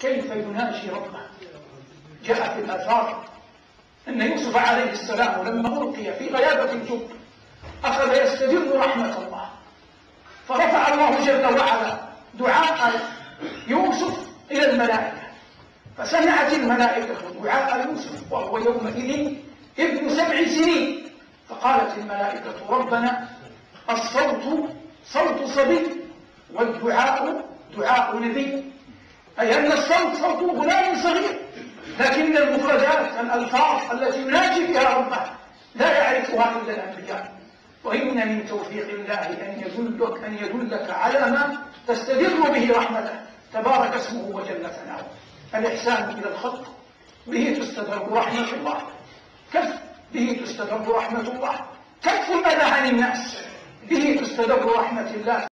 كيف يناجي ربه؟ جاء في الآثار أن يوسف عليه السلام لما ألقي في غيابة الجب أخذ يستدر رحمة الله. فرفع الله جل وعلا دعاء يوسف إلى الملائكة. فسمعت الملائكة دعاء يوسف وهو يومئذ ابن سبع سنين. فقالت الملائكة ربنا الصوت صوت صبي والدعاء دعاء نبي. أي أن الصوت صوت غلام صغير لكن المفردات الألفاظ التي يناجي بها ربه لا يعرفها إلا الأنبياء. وإن من توفيق الله أن يدلك أن يدلك على ما تستدر به رحمته. تبارك اسمه وجل ثناؤه. الإحسان إلى الخلق. به تستدر رحمة الله. كف به تستدر رحمة الله. كف الأذى عن الناس به تستدر رحمة الله.